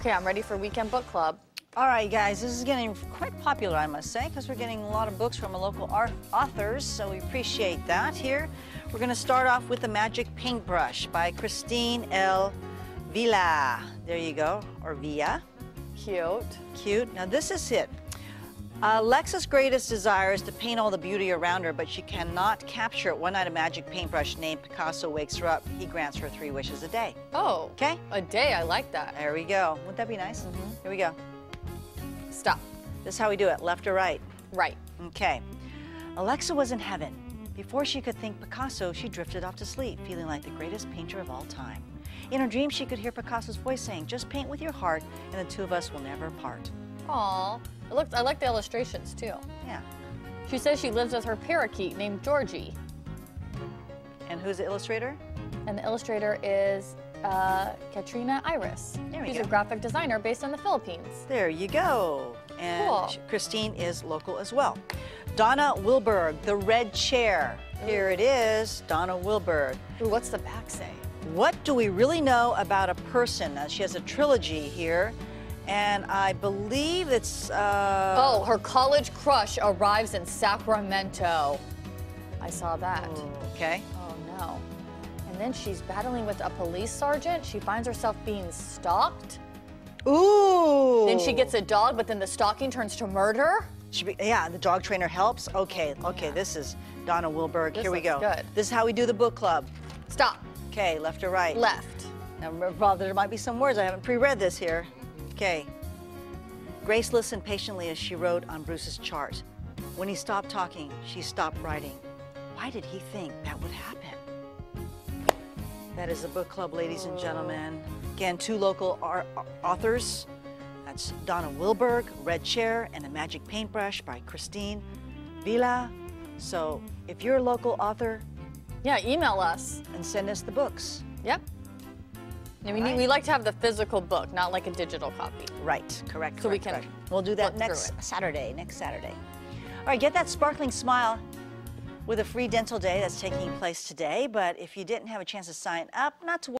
Okay, I'm ready for Weekend Book Club. All right, guys, this is getting quite popular, I must say, because we're getting a lot of books from our local art authors, so we appreciate that. Here, we're going to start off with The Magic Paintbrush by Christine L. Villa. There you go, or Villa. Cute. Cute. Now, this is it. Uh, Lexa's greatest desire is to paint all the beauty around her, but she cannot capture it. One night, a magic paintbrush named Picasso wakes her up. He grants her three wishes a day. Oh. Okay? A day, I like that. There we go. Wouldn't that be nice? Mhm. Here we go. Stop. This is how we do it, left or right. Right. Okay. Alexa was in heaven. Before she could think Picasso, she drifted off to sleep, feeling like the greatest painter of all time. In her dream, she could hear Picasso's voice saying, just paint with your heart, and the two of us will never part. Aw. It looks, I like the illustrations too. Yeah. She says she lives with her parakeet named Georgie. And who's the illustrator? And the illustrator is uh, Katrina Iris. There we She's go. a graphic designer based in the Philippines. There you go. And Cool. Christine is local as well. Donna Wilberg, The Red Chair. Here it is, Donna Wilberg. Ooh, what's the back say? What do we really know about a person? Now, she has a trilogy here, and I believe it's. Uh, Oh, her college crush arrives in Sacramento. I saw that. Okay. Oh no. And then she's battling with a police sergeant. She finds herself being stalked. Ooh. Then she gets a dog, but then the stalking turns to murder. She be, yeah, the dog trainer helps. Okay, okay, Yeah. this is Donna Wilberg. This Here we go. good. This is how we do the book club. Stop. Okay, left or right? Left. Now, well, there might be some words. I haven't pre-read this here. Okay. Grace listened patiently as she wrote on Bruce's chart. When he stopped talking, she stopped writing. Why did he think that would happen? That is the book club, ladies and gentlemen. Again, two local ar- authors. That's Donna Wilberg, Red Chair, and The Magic Paintbrush by Christine Villa. So if you're a local author, Yeah, email us. and send us the books. Yep. And we, right. we like to have the physical book, not like a digital copy. Right, correct. So we can correct. We'll do that next. Saturday. Next Saturday. All right, get that sparkling smile with a free dental day that's taking place today. But if you didn't have a chance to sign up, not to worry.